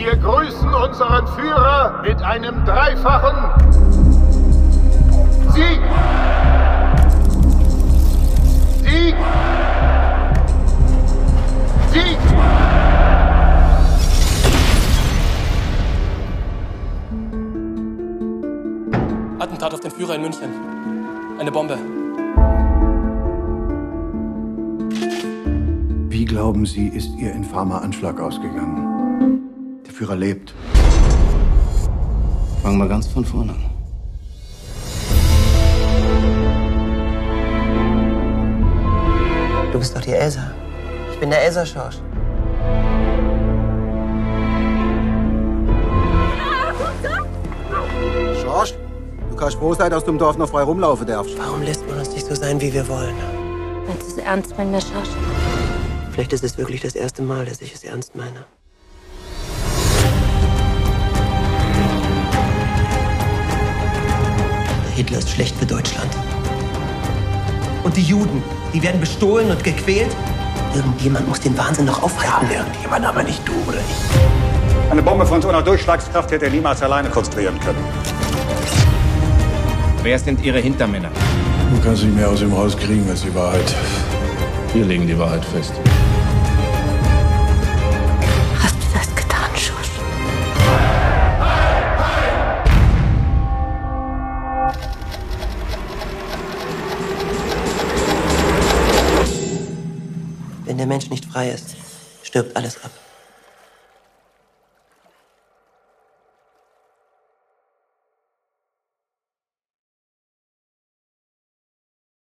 Wir grüßen unseren Führer mit einem dreifachen Sieg! Sieg! Sieg! Attentat auf den Führer in München. Eine Bombe. Wie glauben Sie, ist Ihr infamer Anschlag ausgegangen? Führer lebt. Fangen wir ganz von vorne an. Du bist doch die Elsa. Ich bin der Elsa Schorsch. Schorsch, du kannst froh sein, dass du im Dorf noch frei rumlaufen darfst. Warum lässt man uns nicht so sein, wie wir wollen? Meinst du es ernst, mein Schorsch? Vielleicht ist es wirklich das erste Mal, dass ich es ernst meine. Hitler ist schlecht für Deutschland. Und die Juden, die werden bestohlen und gequält. Irgendjemand muss den Wahnsinn noch aufhalten. Ja, irgendjemand, aber nicht du oder ich. Eine Bombe von so einer Durchschlagskraft hätte er niemals alleine konstruieren können. Wer sind Ihre Hintermänner? Du kannst nicht mehr aus ihm rauskriegen als die Wahrheit. Wir legen die Wahrheit fest. Der Mensch nicht frei ist, stirbt alles ab.